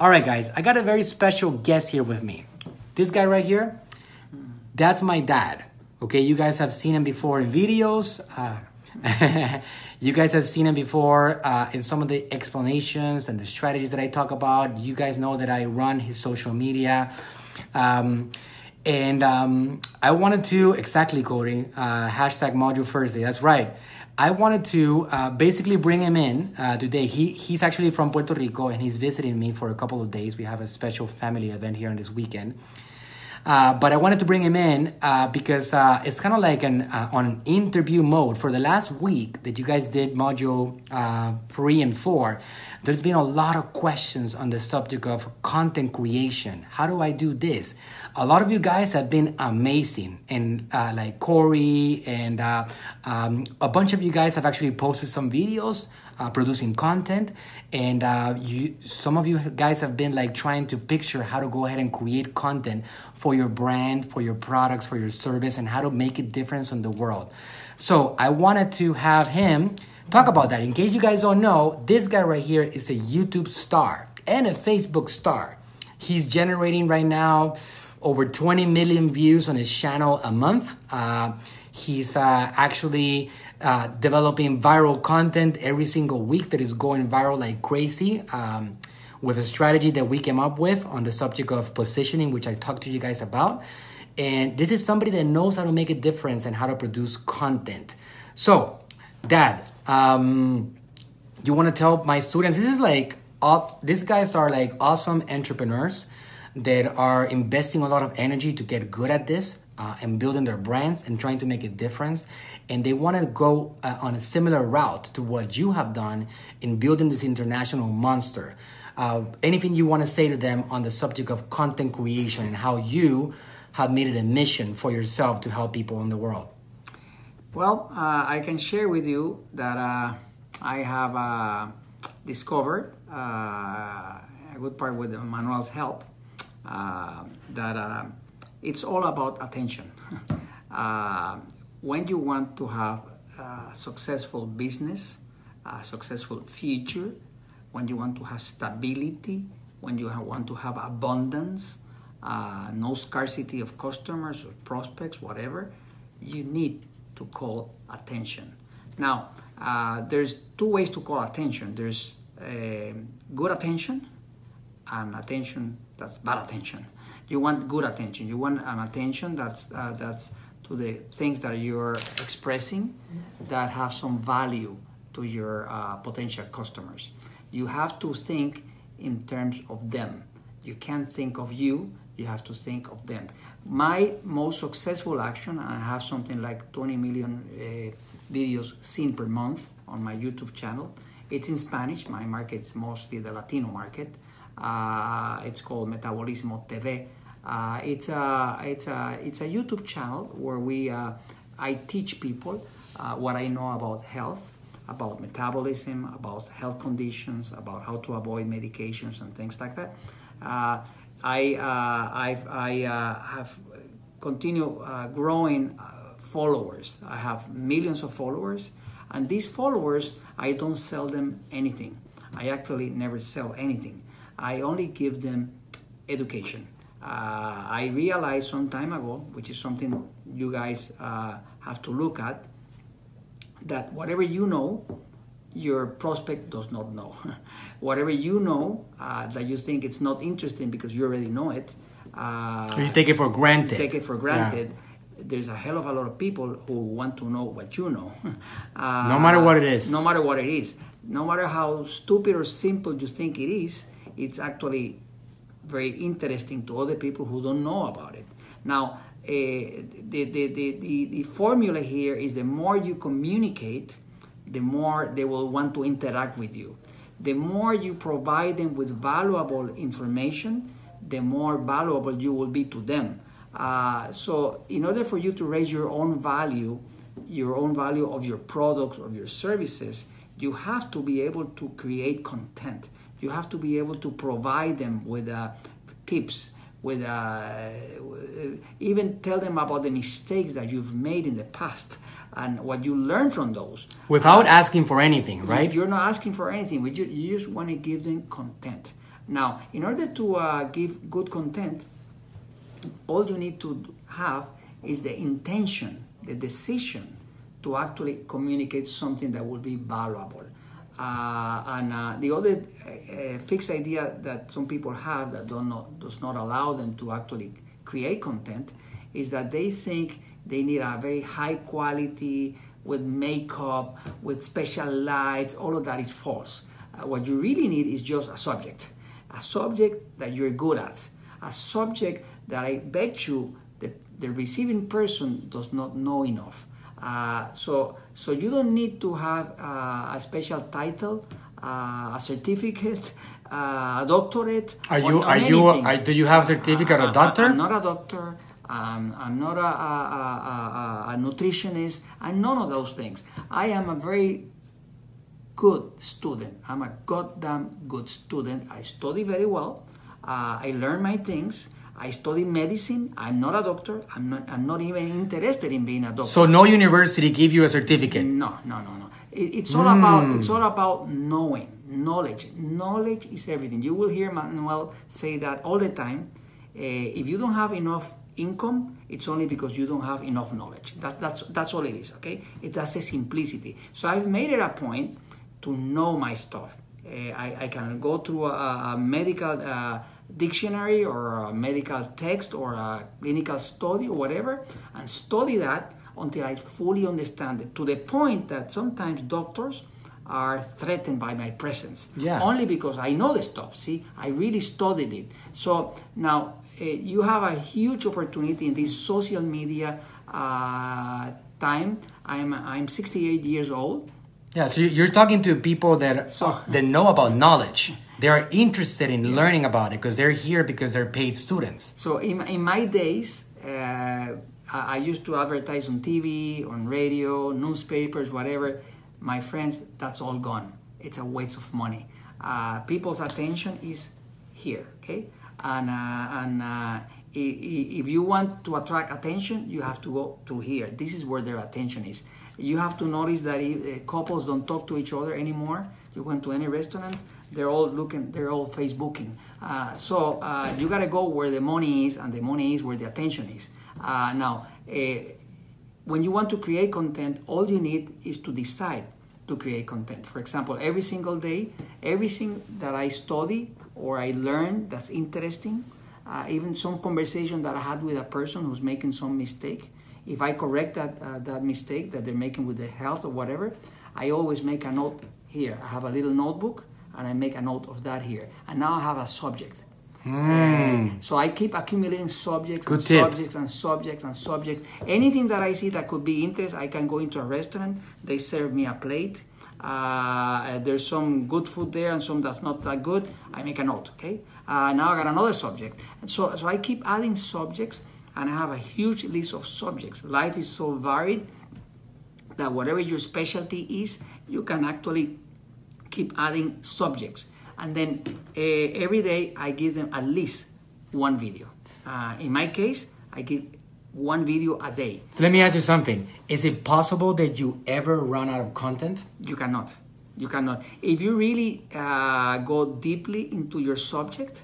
All right, guys, I got a very special guest here with me. This guy right here, that's my dad. Okay, you guys have seen him before in videos. Uh, you guys have seen him before uh, in some of the explanations and the strategies that I talk about. You guys know that I run his social media. Um, and um, I wanted to, exactly, Cody, uh, hashtag module Thursday. That's right. I wanted to uh, basically bring him in uh, today. He he's actually from Puerto Rico and he's visiting me for a couple of days. We have a special family event here on this weekend. Uh, but I wanted to bring him in uh, because uh, it's kind of like an uh, on interview mode. For the last week that you guys did module uh, three and four, there's been a lot of questions on the subject of content creation. How do I do this? A lot of you guys have been amazing, and like Corey and um, a bunch of you guys have actually posted some videos uh, producing content. And uh, you some of you guys have been like trying to picture how to go ahead and create content for your brand for your products for your service and how to make a difference in the world. So i wanted to have him talk about that. In case you guys don't know this guy right here is a youtube star and a facebook star. He's generating right now over 20 million views on his channel a month. Uh, he's uh, actually uh, developing viral content every single week that is going viral like crazy um, with a strategy that we came up with on the subject of positioning, which I talked to you guys about. And this is somebody that knows how to make a difference and how to produce content. So, Dad, um, you want to tell my students this is like these guys are like awesome entrepreneurs that are investing a lot of energy to get good at this uh, and building their brands and trying to make a difference and they want to go uh, on a similar route to what you have done in building this international monster. Uh, anything you want to say to them on the subject of content creation and how you have made it a mission for yourself to help people in the world? Well, uh, I can share with you that uh, I have uh, discovered uh, a good part with Manuel's help that it's all about attention. when you want to have a successful business, a successful future, when you want to have stability, when you want to have abundance, uh, no scarcity of customers or prospects, whatever, you need to call attention. Now, uh, there's two ways to call attention. There's uh, good attention and attention that's bad attention. You want good attention. You want an attention that's uh, that's to the things that you're expressing that have some value to your uh, potential customers. You have to think in terms of them. You can't think of you, you have to think of them. My most successful action, I have something like 20 million uh, videos seen per month on my YouTube channel. It's in Spanish. My market is mostly the Latino market. Uh, it's called Metabolismo TV uh, it's a it's a it's a YouTube channel where we uh, I teach people uh, what I know about health, about metabolism, about health conditions, about how to avoid medications and things like that. Uh, I uh, I've, I have continued growing followers. I have millions of followers, and these followers I don't sell them anything. I actually never sell anything. I only give them education uh, I realized some time ago, which is something you guys uh, have to look at, that whatever you know, your prospect does not know. whatever you know uh, that you think it's not interesting because you already know it. Uh, you take it for granted. take it for granted. Yeah. There's a hell of a lot of people who want to know what you know. Uh, no matter what it is. No matter what it is. No matter how stupid or simple you think it is, it's actually very interesting to other people who don't know about it. Now, the, the, the, the, the formula here is the more you communicate, the more they will want to interact with you. The more you provide them with valuable information, the more valuable you will be to them. Uh, so, in order for you to raise your own value, your own value of your products or your services, you have to be able to create content. You have to be able to provide them with uh, tips, with uh, even tell them about the mistakes that you've made in the past and what you learn from those. Without uh, asking for anything, right? You're not asking for anything. You, you just want to give them content. Now, in order to uh, give good content, all you need to have is the intention, the decision to actually communicate something that will be valuable. Uh, and uh, the other uh, fixed idea that some people have that not, does not allow them to actually create content is that they think they need a very high quality with makeup, with special lights. All of that is false. Uh, what you really need is just a subject, a subject that you're good at, a subject that I bet you the, the receiving person does not know enough. Uh, so, so you don't need to have uh, a special title, uh, a certificate, uh, a doctorate. Are you on are you anything. are, do you have a certificate I- or doctor? I'm not a doctor. Um, I'm not a, a, a, a, nutritionist. I'm none of those things. I am a very good student. I'm a goddamn good student. I study very well. Uh, I learn my things. I study medicine. I'm not a doctor. I'm not. I'm not even interested in being a doctor. so no university give you a certificate. No, no, no, no. It, it's all about it's all about knowing, knowledge. Knowledge is everything. You will hear Manuel say that all the time. Uh, if you don't have enough income, it's only because you don't have enough knowledge. That, that's that's all it is. Okay, it that's a simplicity. So I've made it a point to know my stuff. Uh, I, I can go through a, a medical uh, dictionary or a medical text or a clinical study or whatever and study that until I fully understand it to the point that sometimes doctors are threatened by my presence. Yeah. Only because I know the stuff. See, I really studied it. So now uh, you have a huge opportunity in this social media uh, time. I'm I'm 68 years old. Yeah, so you- you're talking to people that So- that know about knowledge. They are interested in learning about it because they're here because they're paid students. So in, in my days, uh, I, I used to advertise on TV, on radio, newspapers, whatever. My friends, that's all gone. It's a waste of money. Uh, people's attention is here, okay? And, uh, and uh, if you want to attract attention, you have to go through here. This is where their attention is. You have to notice that if, uh, couples don't talk to each other anymore. You go into any restaurant, they're all looking, they're all Facebooking. Uh, so uh, you gotta go where the money is, and the money is where the attention is. Uh, now, uh, when you want to create content, all you need is to decide to create content. For example, every single day, everything that I study or I learn that's interesting, uh, even some conversation that I had with a person who's making some mistake, if I correct that, uh, that mistake that they're making with their health or whatever, I always make a note here. I have a little notebook and I make a note of that here. And now I have a subject. Uh, so I keep accumulating subjects Good and tip. subjects and subjects and subjects. Anything that I see that could be interest, I can go into a restaurant. They serve me a plate. Uh, there's some good food there and some that's not that good. I make a note. Okay. Uh, now I got another subject. And so, so I keep adding subjects, and I have a huge list of subjects. Life is so varied that whatever your specialty is, you can actually keep adding subjects. And then uh, every day I give them at least one video. Uh, in my case, I give one video a day. So let me ask you something. Is it possible that you ever run out of content? You cannot. You cannot. If you really uh, go deeply into your subject,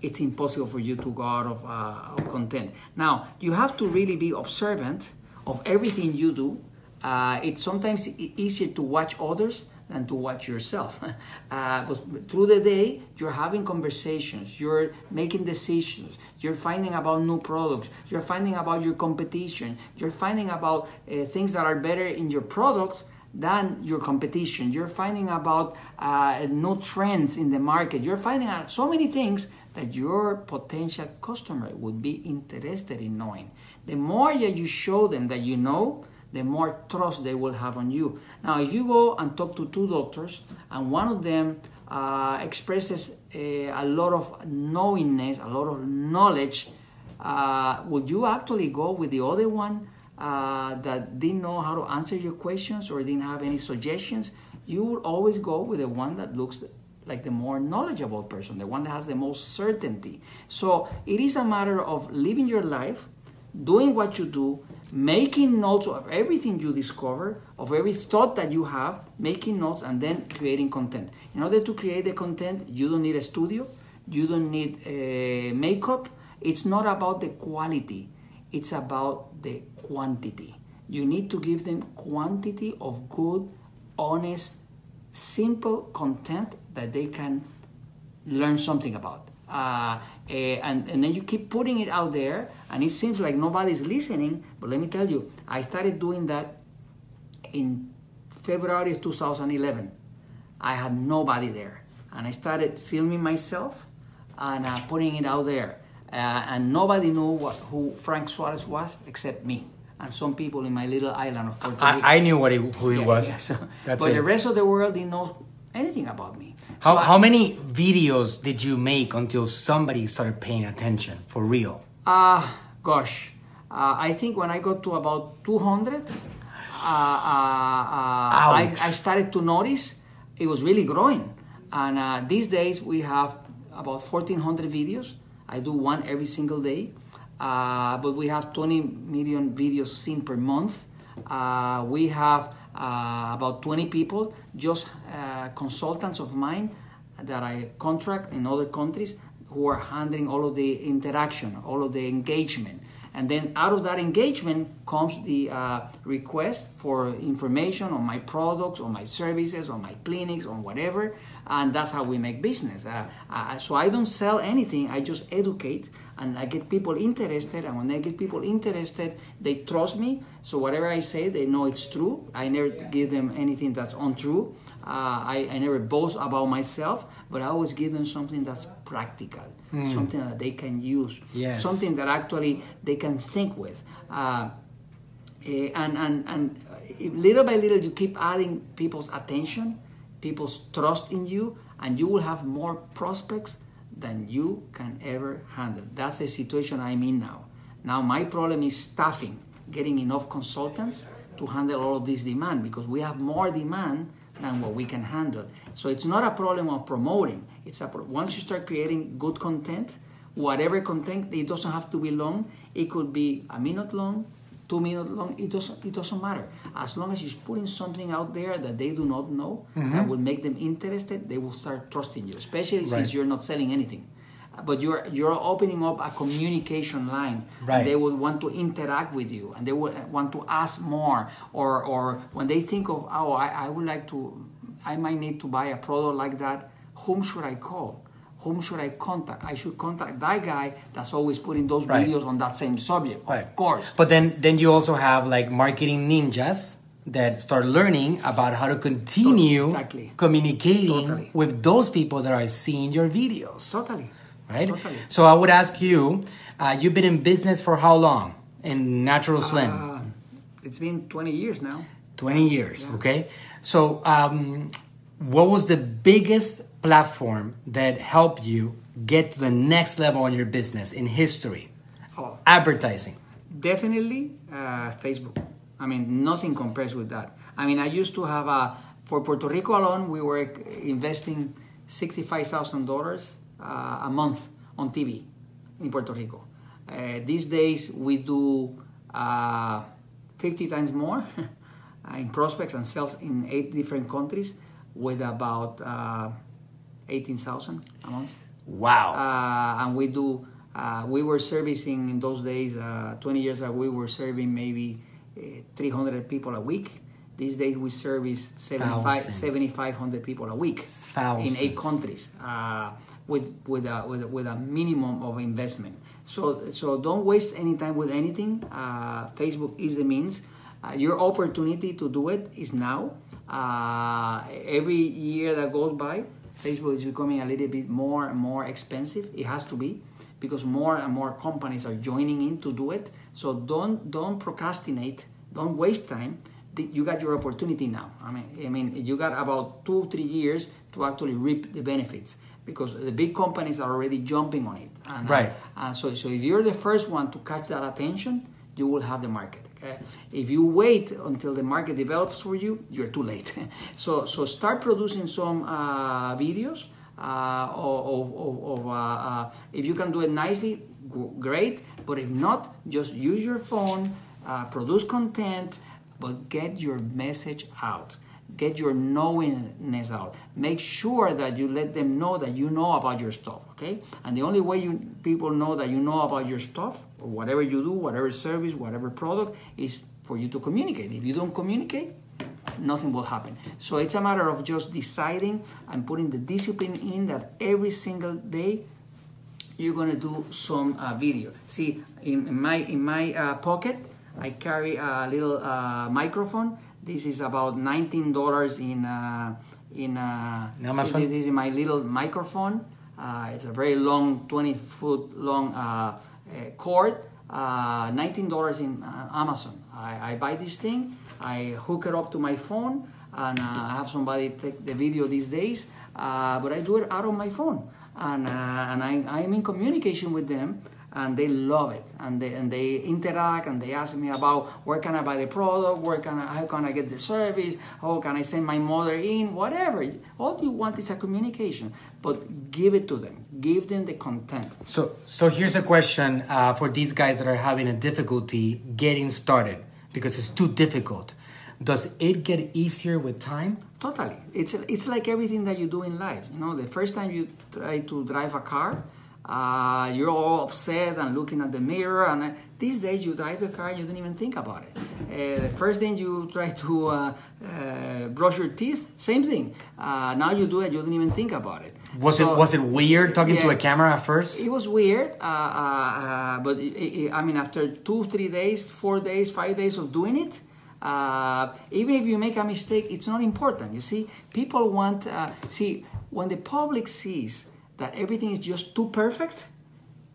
it's impossible for you to go out of, uh, of content. Now, you have to really be observant of everything you do. Uh, it's sometimes easier to watch others than to watch yourself. Uh, but through the day, you're having conversations, you're making decisions, you're finding about new products, you're finding about your competition, you're finding about uh, things that are better in your product than your competition. You're finding about uh, new trends in the market. You're finding out so many things that your potential customer would be interested in knowing. The more that you show them that you know, the more trust they will have on you. Now, if you go and talk to two doctors and one of them uh, expresses a, a lot of knowingness, a lot of knowledge, uh, would you actually go with the other one uh, that didn't know how to answer your questions or didn't have any suggestions? You would always go with the one that looks like the more knowledgeable person, the one that has the most certainty. So it is a matter of living your life, doing what you do, making notes of everything you discover, of every thought that you have, making notes, and then creating content. In order to create the content, you don't need a studio, You don't need uh, makeup. It's not about the quality. It's about the quantity. You need to give them quantity of good, honest, simple content that they can learn something about. Uh, eh, and, and then you keep putting it out there, and it seems like nobody's listening. But let me tell you, I started doing that in February of 2011. I had nobody there, and I started filming myself and uh, putting it out there. Uh, and nobody knew what, who Frank Suarez was except me and some people in my little island of Puerto Rico. I, I knew what he, who he Yeah, was. yeah, so- That's but it. the rest of the world didn't know anything about me. how, So I- how many videos did you make until somebody started paying attention for real? Uh, gosh, uh, I think when I got to about 200, uh, uh, uh, I, I started to notice it was really growing. And uh, these days we have about 1,400 videos. I do one every single day. Uh, but we have 20 million videos seen per month. Uh, we have uh, about 20 people, just uh, consultants of mine that I contract in other countries who are handling all of the interaction, all of the engagement. And then out of that engagement comes the uh, request for information on my products, on my services, on my clinics, on whatever. And that's how we make business. Uh, so I don't sell anything, I just educate and I get people interested. And when I get people interested, they trust me. So whatever I say, they know it's true. I never give them anything that's untrue. Uh, I, I never boast about myself, but I always give them something that's practical, something that they can use, Yes. something that actually they can think with. Uh, eh, and and and uh, little by little you keep adding people's attention, people's trust in you, and you will have more prospects than you can ever handle. That's the situation I'm in now. Now my problem is staffing, getting enough consultants to handle all of this demand because we have more demand than what we can handle. So it's not a problem of promoting. It's a pro- once you start creating good content, whatever content, it doesn't have to be long. It could be a minute long, two minutes long. It doesn't. It doesn't matter as long as you're putting something out there that they do not know mm-hmm. that will make them interested. They will start trusting you, especially Right. since you're not selling anything. But you're you're opening up a communication line. Right. They will want to interact with you, and they will want to ask more. Or or when they think of oh I, I would like to, I might need to buy a product like that. Whom should I call? Whom should I contact? I should contact that guy that's always putting those Right. videos on that same subject. Right. Of course. But then, then you also have like marketing ninjas that start learning about how to continue Exactly. communicating Totally. with those people that are seeing your videos. Totally. right? Totally. So I would ask you, uh, you've been in business for how long in Natural Slim? Uh, it's been 20 years now. 20 years, okay? So um, what was the biggest platform that helped you get to the next level in your business in history? Oh, Advertising. Definitely uh, Facebook. I mean, nothing compares with that. I mean, I used to have a, for Puerto Rico alone, we were investing $65,000 uh, a month on TV in Puerto Rico. Uh, these days, we do uh, 50 times more in prospects and sales in eight different countries with about uh, 18,000 a month. Wow. Uh, and we do uh, we were servicing in those days uh, 20 years ago we were serving maybe uh, 300 people a week these days we service 75 Thousands. 7500 people a week in eight countries uh, with with a, with, a, with a minimum of investment so so don't waste any time with anything uh, facebook is the means uh, your opportunity to do it is now uh, every year that goes by Facebook is becoming a little bit more and more expensive. It has to be because more and more companies are joining in to do it. So don't don't procrastinate. Don't waste time. You got your opportunity now. I mean, I mean, you got about two three years to actually reap the benefits because the big companies are already jumping on it. And, Right. uh, so, so if you're the first one to catch that attention, you will have the market. Okay? If you wait until the market develops for you, you're too late. so, so start producing some uh, videos uh, of, of, of uh, uh, if you can do it nicely, great. But if not, just use your phone, uh, produce content, but get your message out. Get your knowingness out. Make sure that you let them know that you know about your stuff, okay? And the only way you people know that you know about your stuff or whatever you do, whatever service, whatever product is for you to communicate. If you don't communicate, nothing will happen. So it's a matter of just deciding and putting the discipline in that every single day you're gonna do some uh, video. See, in, my in my uh, pocket, I carry a little uh, microphone. This is about nineteen dollars in uh, in uh, Amazon? see, this is my little microphone. Uh, it's a very long, twenty foot long uh, uh, cord. Uh, nineteen dollars in uh, Amazon. I, I buy this thing. I hook it up to my phone, and uh, I have somebody take the video these days. Uh, but I do it out of my phone, and uh, and I, I'm in communication with them, and they love it, and they and they interact, and they ask me about where can I buy the product, where can I, how can I get the service, how can I send my mother in, whatever. All you want is a communication, but give it to them, give them the content. So, so here's a question uh, for these guys that are having a difficulty getting started because it's too difficult. Does it get easier with time? Totally. It's it's like everything that you do in life. You know, the first time you try to drive a car, uh, you're all upset and looking at the mirror. And uh, these days, you drive the car and you don't even think about it. Uh, the first thing you try to uh, uh, brush your teeth, same thing. Uh, now you do it, you don't even think about it. Was So- it was it weird talking to a camera at first? it was weird, uh, uh, uh, but it, it, I mean, after two, three days, four days, five days of doing it, uh, even if you make a mistake, it's not important. You see, people want uh, see when the public sees that everything is just too perfect,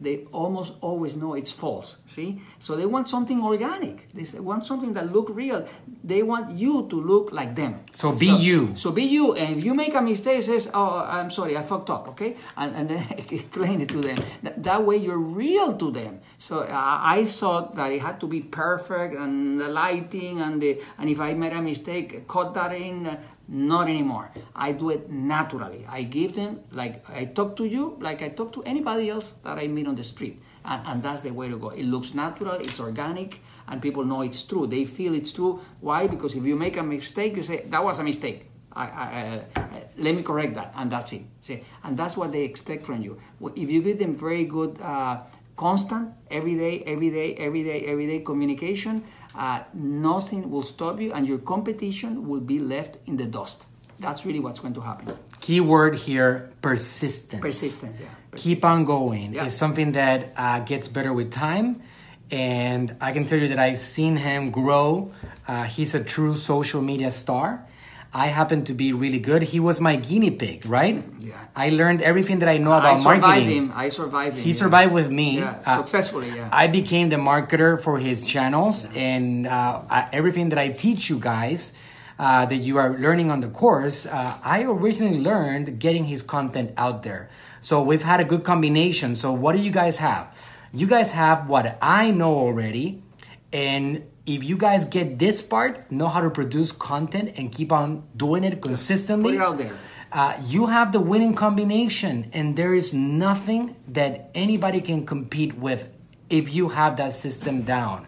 they almost always know it's false. See, so they want something organic. They want something that look real. They want you to look like them. So be you. So be you, and if you make a mistake, says, "Oh, I'm sorry, I fucked up," okay, and, and then explain it to them. Th- That way, you're real to them. So uh, I thought that it had to be perfect, and the lighting, and the and if I made a mistake, cut that in. Uh, not anymore. I do it naturally. I give them like I talk to you, like I talk to anybody else that I meet on the street, and, and that's the way to go. It looks natural, it's organic, and people know it's true. They feel it's true. Why? Because if you make a mistake, you say that was a mistake. I, I, I, let me correct that, and that's it. See, and that's what they expect from you. If you give them very good, uh, constant, every day, every day, every day, every day communication, uh, nothing will stop you, and your competition will be left in the dust. That's really what's going to happen. Key word here: persistence. Persistence, yeah. Keep on going. Yeah. It's something that uh, gets better with time, and I can tell you that I've seen him grow. Uh, he's a true social media star. I happen to be really good. He was my guinea pig, right? Yeah. I learned everything that I know about I survived marketing. him. I survived him. He yeah. survived with me Yeah, Uh, successfully. Yeah. I became the marketer for his channels, and uh, I, everything that I teach you guys uh, that you are learning on the course, uh, I originally learned getting his content out there. So we've had a good combination. So what do you guys have? You guys have what I know already, and if you guys get this part, know how to produce content and keep on doing it consistently. Put it out there. Uh, you have the winning combination, and there is nothing that anybody can compete with if you have that system down.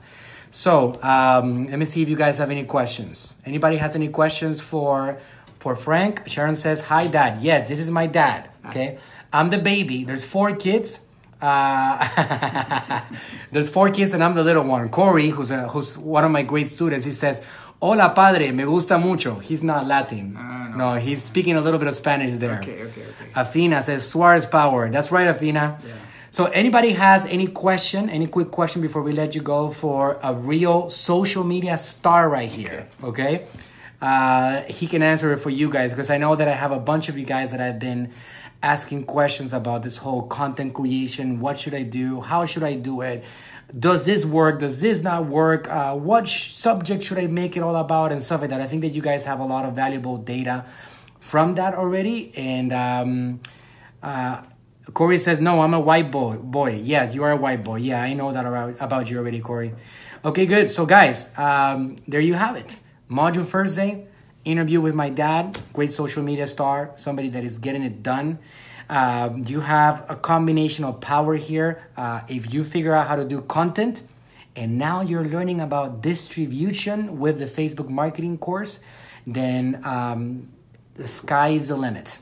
So um, let me see if you guys have any questions. Anybody has any questions for for Frank? Sharon says, "Hi, Dad. Yes, this is my dad. Okay, I'm the baby. There's four kids." Uh, there's four kids and I'm the little one. Corey, who's a, who's one of my great students, he says, "Hola, padre, me gusta mucho." He's not Latin. no. he's speaking a little bit of Spanish there. Okay, okay, okay. Afina says Suarez power. That's right, Afina. Yeah. So anybody has any question, any quick question before we let you go for a real social media star right here, okay? Uh, he can answer it for you guys because I know that I have a bunch of you guys that I've been asking questions about this whole content creation. What should I do? How should I do it? Does this work? Does this not work? Uh, what sh- subject should I make it all about and stuff like that? I think that you guys have a lot of valuable data from that already. And um, uh, Corey says, "No, I'm a white boy. Boy, yes, you are a white boy. Yeah, I know that about, about you already, Corey. Okay, good. So, guys, um, there you have it. Module first Thursday, interview with my dad, great social media star, somebody that is getting it done. Um, you have a combination of power here. Uh, if you figure out how to do content, and now you're learning about distribution with the Facebook marketing course, then um, the sky is the limit.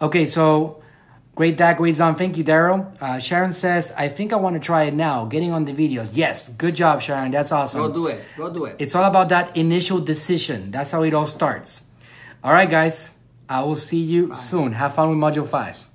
Okay, so great dad, great zone. Thank you, Daryl. Uh, Sharon says, I think I want to try it now, getting on the videos. Yes, good job, Sharon. That's awesome. Go do it. Go do it. It's all about that initial decision. That's how it all starts. All right, guys. I will see you soon. Have fun with Module 5.